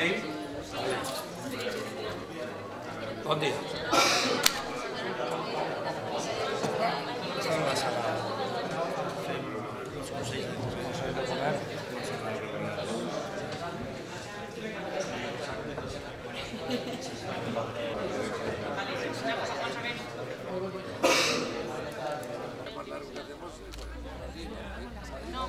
Bon dia. Estem a la sala. Fem.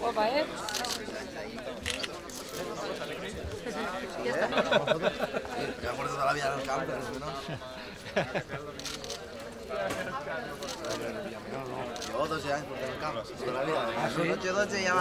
Opa, ¿eh? Ya por toda la vida en el campo, ¿no? Llevo 12 años por el campo, toda la vida. Noche, noche, ya